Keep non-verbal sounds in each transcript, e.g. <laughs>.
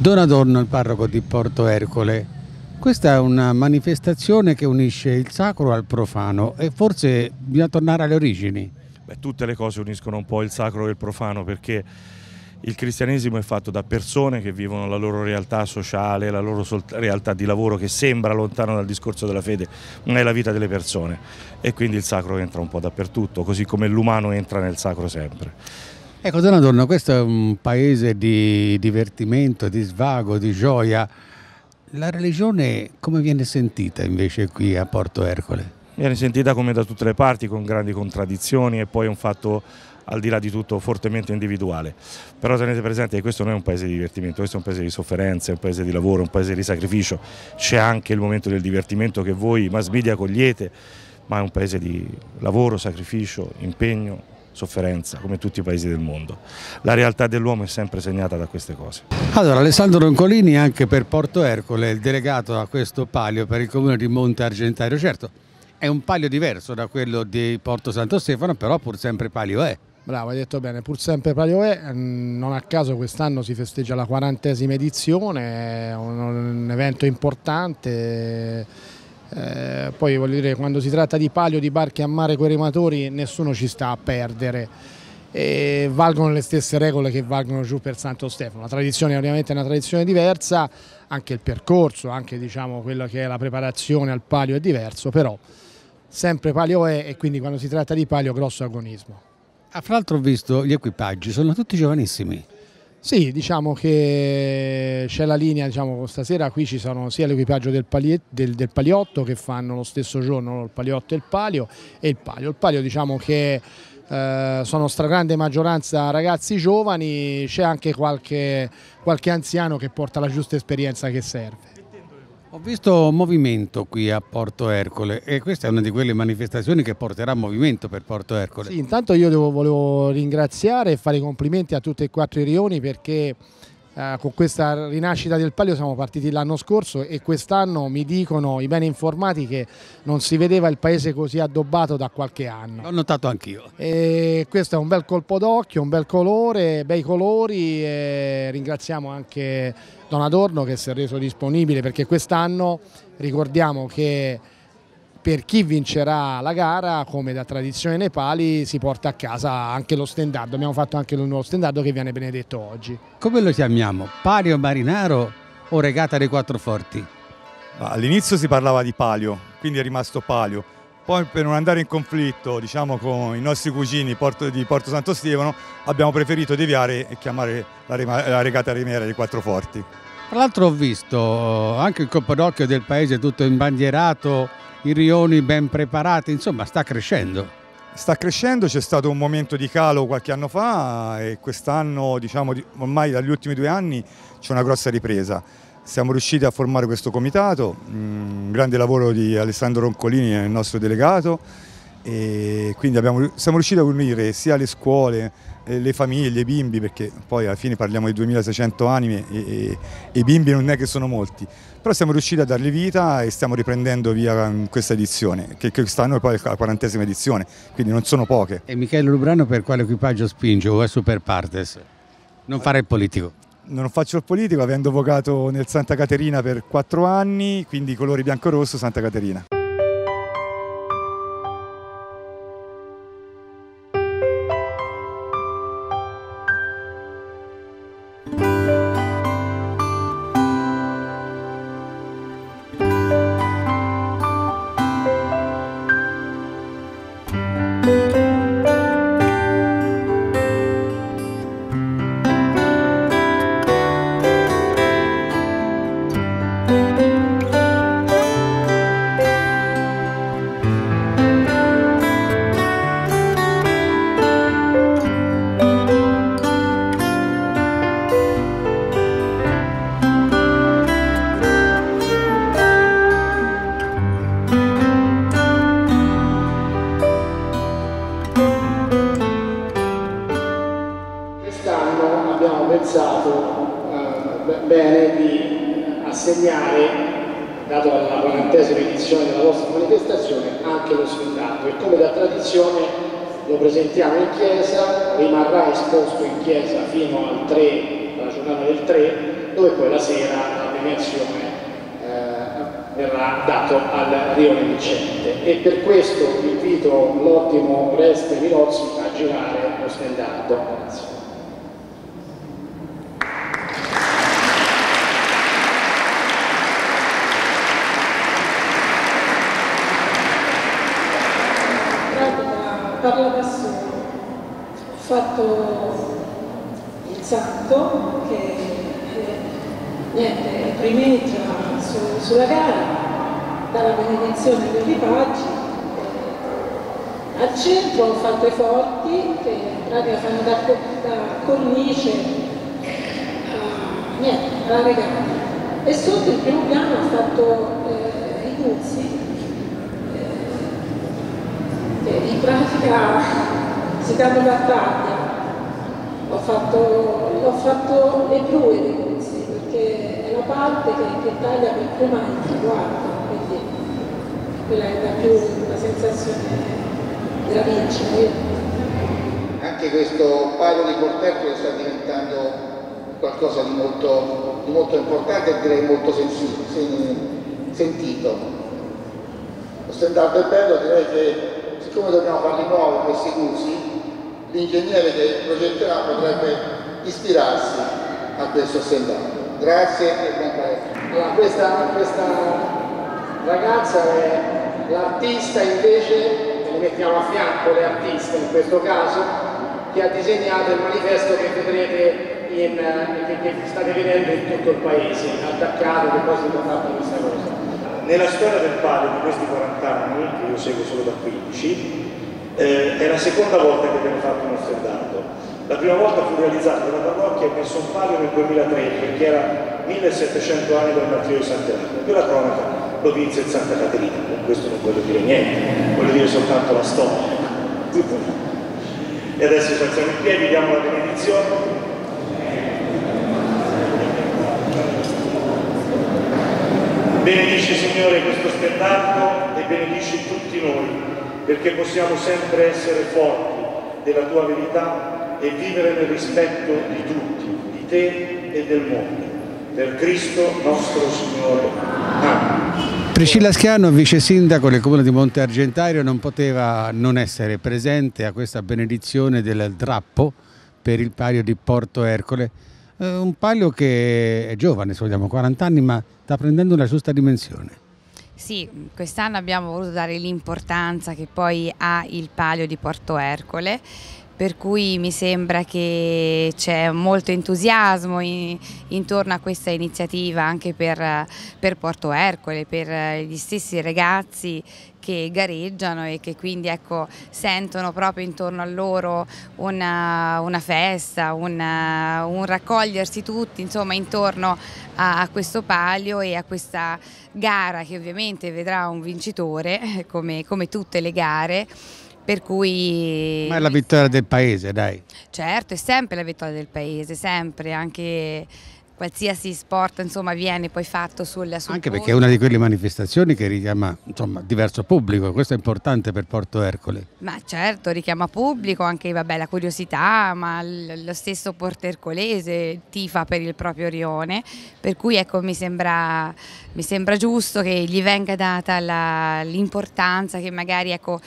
Don Adorno, il parroco di Porto Ercole. Questa è una manifestazione che unisce il sacro al profano e forse bisogna tornare alle origini. Beh, tutte le cose uniscono un po' il sacro e il profano perché il cristianesimo è fatto da persone che vivono la loro realtà sociale, la loro realtà di lavoro che sembra lontano dal discorso della fede, ma è la vita delle persone e quindi il sacro entra un po' dappertutto, così come l'umano entra nel sacro sempre. Ecco, Don Adorno, questo è un paese di divertimento, di svago, di gioia. La religione come viene sentita invece qui a Porto Ercole? Viene sentita come da tutte le parti, con grandi contraddizioni e poi un fatto al di là di tutto fortemente individuale. Però tenete presente che questo non è un paese di divertimento, questo è un paese di sofferenza, è un paese di lavoro, un paese di sacrificio. C'è anche il momento del divertimento che voi mass media cogliete, ma è un paese di lavoro, sacrificio, impegno, sofferenza come tutti i paesi del mondo. La realtà dell'uomo è sempre segnata da queste cose. Allora Alessandro Roncolini anche per Porto Ercole, il delegato a questo palio per il comune di Monte Argentario, certo è un palio diverso da quello di Porto Santo Stefano, però pur sempre palio è. Bravo, hai detto bene, pur sempre palio è, non a caso quest'anno si festeggia la quarantesima edizione, è un evento importante eh, poi voglio dire, quando si tratta di palio, di barche a mare con i rematori, nessuno ci sta a perdere. E valgono le stesse regole che valgono giù per Santo Stefano. La tradizione ovviamente è una tradizione diversa, anche il percorso, anche diciamo, quello che è la preparazione al palio è diverso, però sempre palio è e quindi quando si tratta di palio grosso agonismo. Ah, fra l'altro ho visto gli equipaggi, sono tutti giovanissimi. Sì, diciamo che c'è la linea, diciamo, stasera qui ci sono sia l'equipaggio del, del, del, paliotto che fanno lo stesso giorno il paliotto e il palio e il palio. Il palio diciamo che eh, sono stragrande maggioranza ragazzi giovani, c'è anche qualche, qualche anziano che porta la giusta esperienza che serve. Ho visto movimento qui a Porto Ercole e questa è una di quelle manifestazioni che porterà movimento per Porto Ercole. Sì, intanto io devo, volevo ringraziare e fare i complimenti a tutti e quattro i rioni perché eh, con questa rinascita del palio siamo partiti l'anno scorso e quest'anno mi dicono i bene informati che non si vedeva il paese così addobbato da qualche anno. L'ho notato anch'io. questo è un bel colpo d'occhio, un bel colore, bei colori e ringraziamo anche Don Adorno che si è reso disponibile perché quest'anno ricordiamo che per chi vincerà la gara, come da tradizione nei pali, si porta a casa anche lo stendardo. Abbiamo fatto anche il nuovo stendardo che viene benedetto oggi. Come lo chiamiamo? Palio marinaro o regata dei quattro forti? All'inizio si parlava di palio, quindi è rimasto palio. Poi per non andare in conflitto diciamo, con i nostri cugini di Porto Santo Stefano abbiamo preferito deviare e chiamare la regata rimera dei quattro forti. Tra l'altro ho visto anche il colpo d'occhio del paese tutto imbandierato i rioni ben preparati, insomma sta crescendo. Sta crescendo, c'è stato un momento di calo qualche anno fa e quest'anno, diciamo ormai dagli ultimi due anni, c'è una grossa ripresa. Siamo riusciti a formare questo comitato, un grande lavoro di Alessandro Roncolini, il nostro delegato, e quindi abbiamo, siamo riusciti a unire sia le scuole, eh, le famiglie, i bimbi, perché poi alla fine parliamo di 2600 anime e, e, e, i bimbi non è che sono molti, però siamo riusciti a dargli vita e stiamo riprendendo via questa edizione, che quest'anno è poi la quarantesima edizione, quindi non sono poche. E Michele Lubrano per quale equipaggio spinge o è super partes? Non fare il politico? Non faccio il politico, avendo vocato nel Santa Caterina per quattro anni, quindi colori bianco-rosso Santa Caterina. Sfidato e come da tradizione lo presentiamo in chiesa, rimarrà esposto in chiesa fino al 3, alla giornata del 3, dove poi la sera la premiazione eh, verrà dato al rione vincente e per questo invito l'ottimo Oreste Milozzi a girare lo stendardo. Grazie. Parla da solo. Ho fatto il santo che eh, niente, primeggia su, sulla gara, dalla benedizione per i paggi. Al centro ho fatto i forti che in pratica fanno da, da cornice a, niente, alla regata. E sotto il primo piano ho fatto eh, i guzzi in pratica si danno battaglia. Ho fatto, ho fatto le prue dei corsi perché è la parte che, che taglia per prima il traguardo, quindi quella è da più la sensazione della vincita. Anche questo paio di portelli sta diventando qualcosa di molto, di molto importante e direi molto sentito. Lo stendardo è bello, direi che siccome dobbiamo farli nuovi questi usi, l'ingegnere che progetterà potrebbe ispirarsi a questo stendardo. Grazie e buon allora, questa, questa ragazza è l'artista invece, le mettiamo a fianco le artiste in questo caso, che ha disegnato il manifesto che vedrete in, che, che state vedendo in tutto il paese, attaccato, che poi si può fare questa cosa. Nella storia del palio di questi 40 anni, che io seguo solo da 15, eh, è la seconda volta che viene fatto uno stendardo. La prima volta fu realizzato dalla parrocchia e messo un palio nel 2003 perché era 1700 anni dal martirio di Sant'Elena. Qui la cronaca lo vinse Santa Caterina, con questo non voglio dire niente, voglio dire soltanto la storia. E adesso ci alziamo in piedi, diamo la benedizione. Benedici Signore questo spettacolo e benedici tutti noi, perché possiamo sempre essere forti della tua verità e vivere nel rispetto di tutti, di te e del mondo. Per Cristo nostro Signore. Amen. Priscilla Schiano, vice sindaco del comune di Monte Argentario, non poteva non essere presente a questa benedizione del drappo per il palio di Porto Ercole eh, un palio che è giovane, se vogliamo, 40 anni, ma sta prendendo una giusta dimensione. Sì, quest'anno abbiamo voluto dare l'importanza che poi ha il palio di Porto Ercole per cui mi sembra che c'è molto entusiasmo in, intorno a questa iniziativa anche per, per, Porto Ercole, per gli stessi ragazzi che gareggiano e che quindi ecco, sentono proprio intorno a loro una, una festa, una, un raccogliersi tutti insomma, intorno a, a questo palio e a questa gara che ovviamente vedrà un vincitore <laughs> come, come tutte le gare per cui... Ma è la vittoria del paese, dai. Certo, è sempre la vittoria del paese, sempre, anche qualsiasi sport insomma, viene poi fatto sul, sul Anche perché è una di quelle manifestazioni che richiama insomma, diverso pubblico, questo è importante per Porto Ercole. Ma certo, richiama pubblico, anche vabbè, la curiosità, ma lo stesso portercolese tifa per il proprio rione, per cui ecco, mi, sembra, mi sembra giusto che gli venga data l'importanza che magari ecco,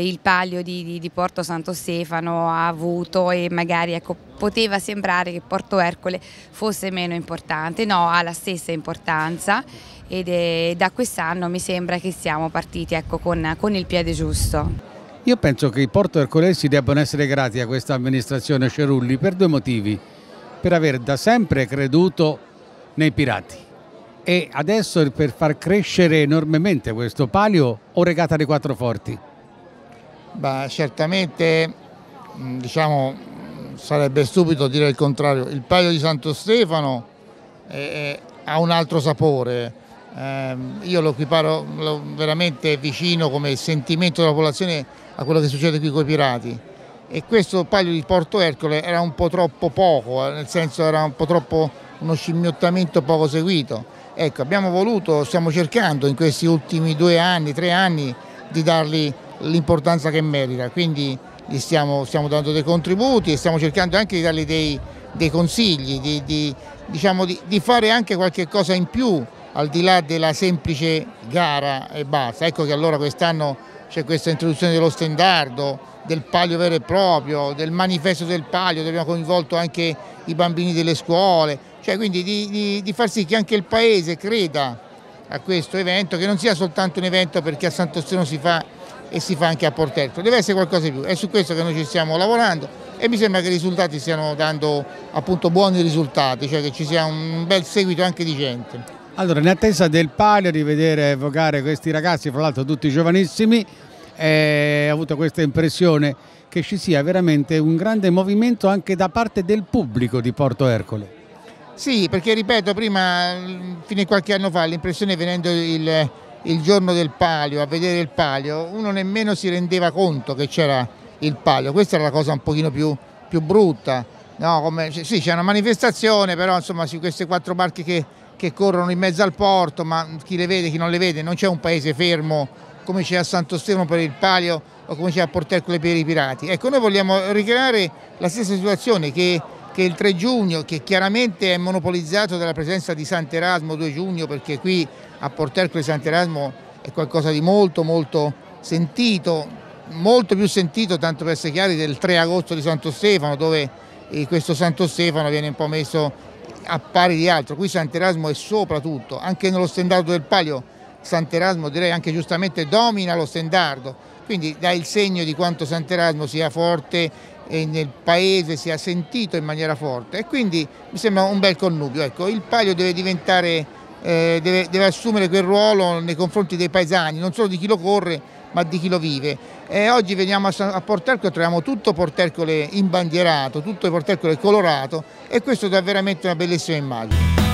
il palio di, di, di, Porto Santo Stefano ha avuto e magari ecco, poteva sembrare che Porto Ercole fosse meno importante, no, ha la stessa importanza ed è, da quest'anno mi sembra che siamo partiti ecco, con, con il piede giusto. Io penso che i porto ercolesi debbano essere grati a questa amministrazione Cerulli per due motivi. Per aver da sempre creduto nei pirati e adesso per far crescere enormemente questo palio o regata dei quattro forti. Beh, certamente diciamo, sarebbe stupido dire il contrario. Il Palio di Santo Stefano è, ha un altro sapore. Eh, io lo equiparo lo, veramente vicino come sentimento della popolazione a quello che succede qui con i pirati. E questo Palio di Porto Ercole era un po' troppo poco, eh, nel senso era un po' troppo uno scimmiottamento poco seguito. Ecco, abbiamo voluto, stiamo cercando in questi ultimi due anni, tre anni di dargli l'importanza che merita, quindi gli stiamo, stiamo, dando dei contributi e stiamo cercando anche di dargli dei, dei consigli, di, di, diciamo, di, di fare anche qualche cosa in più al di là della semplice gara e basta. Ecco che allora quest'anno c'è questa introduzione dello stendardo, del palio vero e proprio, del manifesto del palio, dove abbiamo coinvolto anche i bambini delle scuole, cioè quindi di, far sì che anche il Paese creda a questo evento, che non sia soltanto un evento perché a Sant'Osteno si fa e si fa anche a Portelco, deve essere qualcosa di più, è su questo che noi ci stiamo lavorando e mi sembra che i risultati stiano dando appunto buoni risultati, cioè che ci sia un bel seguito anche di gente. Allora, in attesa del palio, di vedere evocare questi ragazzi, fra l'altro tutti giovanissimi, eh, ho avuto questa impressione che ci sia veramente un grande movimento anche da parte del pubblico di Porto Ercole. Sì, perché ripeto, prima, fino a qualche anno fa, l'impressione venendo il, il giorno del palio, a vedere il palio, uno nemmeno si rendeva conto che c'era il palio, questa era la cosa un pochino più, più brutta. No, come, sì, c'è una manifestazione, però insomma su queste quattro barche che che corrono in mezzo al porto, ma chi le vede, chi non le vede, non c'è un paese fermo come c'è a Santo Stefano per il Palio o come c'è a Portercole per i pirati. Ecco, noi vogliamo ricreare la stessa situazione che, che il 3 giugno, che chiaramente è monopolizzato dalla presenza di Sant'Erasmo 2 giugno, perché qui a Portercole Sant'Erasmo è qualcosa di molto molto sentito, molto più sentito, tanto per essere chiari, del 3 agosto di Santo Stefano, dove eh, questo Santo Stefano viene un po' messo a pari di altro, qui Sant'Erasmo è sopra tutto, anche nello stendardo del palio Sant'Erasmo direi anche giustamente domina lo stendardo, quindi dà il segno di quanto Sant'Erasmo sia forte nel paese sia sentito in maniera forte e quindi mi sembra un bel connubio, ecco, il palio deve diventare, eh, deve, deve assumere quel ruolo nei confronti dei paesani, non solo di chi lo corre ma di chi lo vive. E oggi veniamo a Portercole e troviamo tutto Portercole imbandierato, tutto Portercole colorato e questo dà veramente una bellissima immagine.